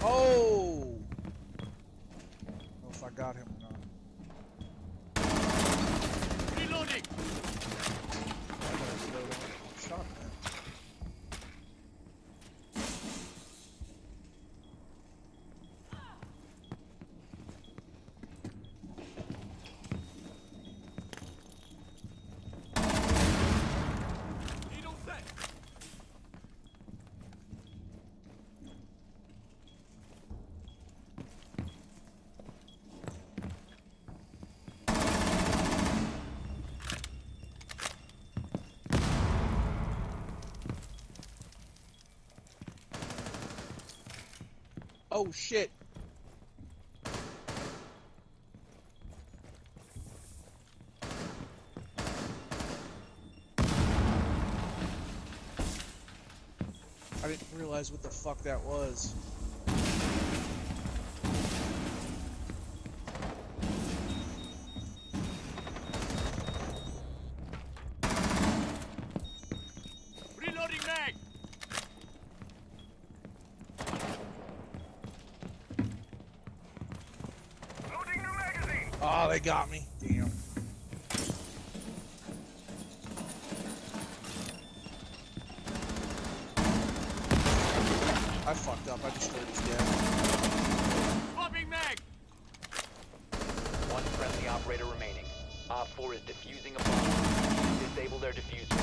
Oh! I got him Oh shit! I didn't realize what the fuck that was. Reloading mag. Oh, they got me. Damn. I fucked up. I destroyed his gas. Swapping mag. One friendly operator remaining. OPFOR is defusing a bomb. Disable their defuser.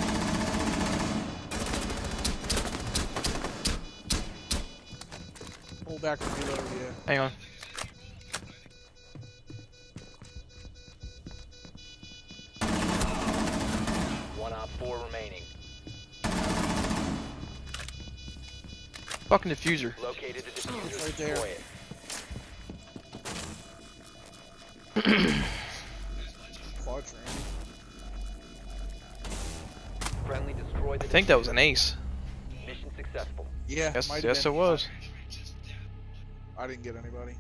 Pull back and reload, yeah. Hang on. One OPFOR remaining. Fucking defuser. Located the defuser. Right there. Destroy it. Quadrant. Friendly destroy the I think that was an ace. Mission successful. Yeah, Yes, yes, it was. I didn't get anybody.